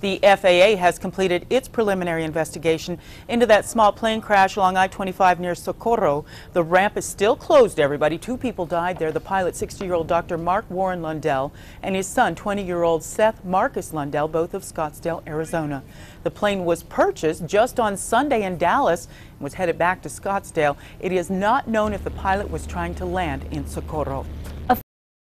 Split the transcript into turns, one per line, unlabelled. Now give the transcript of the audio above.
The FAA has completed its preliminary investigation into that small plane crash along I-25 near Socorro. The ramp is still closed, everybody. Two people died there. The pilot, 60-year-old Dr. Mark Warren Lundell, and his son, 20-year-old Seth Marcus Lundell, both of Scottsdale, Arizona. The plane was purchased just on Sunday in Dallas and was headed back to Scottsdale. It is not known if the pilot was trying to land in Socorro.